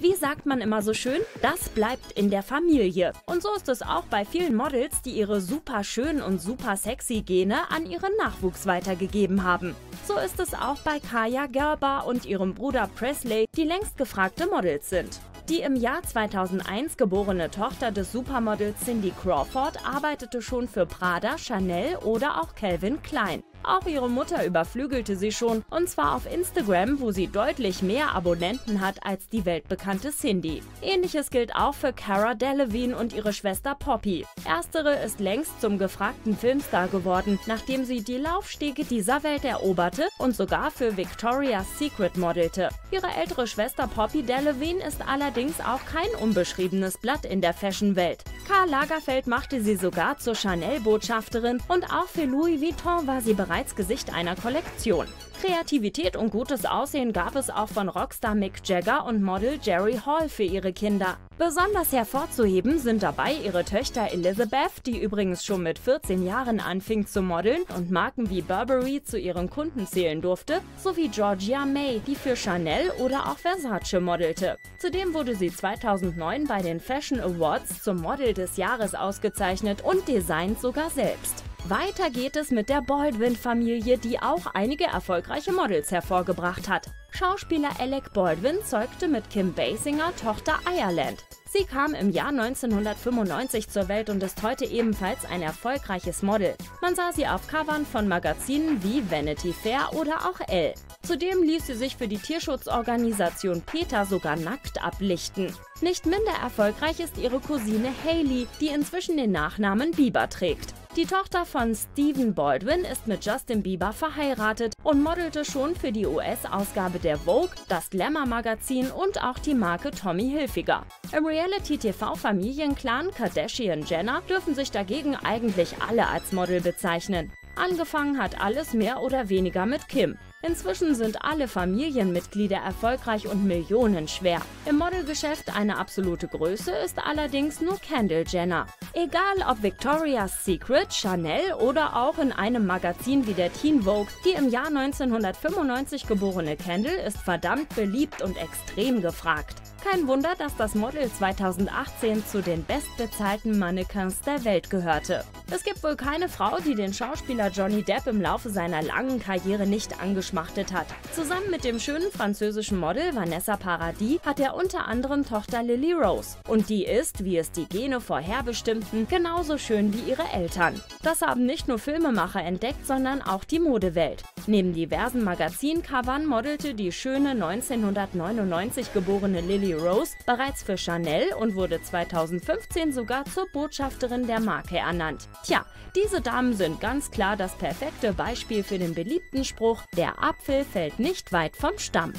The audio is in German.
Wie sagt man immer so schön? Das bleibt in der Familie. Und so ist es auch bei vielen Models, die ihre super schön und super sexy Gene an ihren Nachwuchs weitergegeben haben. So ist es auch bei Kaya Gerber und ihrem Bruder Presley, die längst gefragte Models sind. Die im Jahr 2001 geborene Tochter des Supermodels Cindy Crawford arbeitete schon für Prada, Chanel oder auch Calvin Klein. Auch ihre Mutter überflügelte sie schon, und zwar auf Instagram, wo sie deutlich mehr Abonnenten hat als die weltbekannte Cindy. Ähnliches gilt auch für Cara Delevingne und ihre Schwester Poppy. Erstere ist längst zum gefragten Filmstar geworden, nachdem sie die Laufstege dieser Welt eroberte und sogar für Victoria's Secret modelte. Ihre ältere Schwester Poppy Delevingne ist allerdings auch kein unbeschriebenes Blatt in der Fashion-Welt. Karl Lagerfeld machte sie sogar zur Chanel-Botschafterin und auch für Louis Vuitton war sie bereits Gesicht einer Kollektion. Kreativität und gutes Aussehen gab es auch von Rockstar Mick Jagger und Model Jerry Hall für ihre Kinder. Besonders hervorzuheben sind dabei ihre Töchter Elizabeth, die übrigens schon mit 14 Jahren anfing zu modeln und Marken wie Burberry zu ihren Kunden zählen durfte, sowie Georgia May, die für Chanel oder auch Versace modelte. Zudem wurde sie 2009 bei den Fashion Awards zum Model des Jahres ausgezeichnet und designt sogar selbst. Weiter geht es mit der Baldwin-Familie, die auch einige erfolgreiche Models hervorgebracht hat. Schauspieler Alec Baldwin zeugte mit Kim Basinger Tochter Ireland. Sie kam im Jahr 1995 zur Welt und ist heute ebenfalls ein erfolgreiches Model. Man sah sie auf Covern von Magazinen wie Vanity Fair oder auch Elle. Zudem ließ sie sich für die Tierschutzorganisation PETA sogar nackt ablichten. Nicht minder erfolgreich ist ihre Cousine Hailey, die inzwischen den Nachnamen Bieber trägt. Die Tochter von Stephen Baldwin ist mit Justin Bieber verheiratet und modelte schon für die US-Ausgabe der Vogue, das Glamour-Magazin und auch die Marke Tommy Hilfiger. Im Reality-TV-Familienclan Kardashian-Jenner dürfen sich dagegen eigentlich alle als Model bezeichnen. Angefangen hat alles mehr oder weniger mit Kim. Inzwischen sind alle Familienmitglieder erfolgreich und millionenschwer. Im Modelgeschäft eine absolute Größe ist allerdings nur Kendall Jenner. Egal ob Victoria's Secret, Chanel oder auch in einem Magazin wie der Teen Vogue, die im Jahr 1995 geborene Kendall ist verdammt beliebt und extrem gefragt. Kein Wunder, dass das Model 2018 zu den bestbezahlten Mannequins der Welt gehörte. Es gibt wohl keine Frau, die den Schauspieler Johnny Depp im Laufe seiner langen Karriere nicht angeschmachtet hat. Zusammen mit dem schönen französischen Model Vanessa Paradis hat er unter anderem Tochter Lily Rose. Und die ist, wie es die Gene vorherbestimmten, genauso schön wie ihre Eltern. Das haben nicht nur Filmemacher entdeckt, sondern auch die Modewelt. Neben diversen Magazincovern modelte die schöne 1999 geborene Lily Rose bereits für Chanel und wurde 2015 sogar zur Botschafterin der Marke ernannt. Tja, diese Damen sind ganz klar das perfekte Beispiel für den beliebten Spruch, der Apfel fällt nicht weit vom Stamm.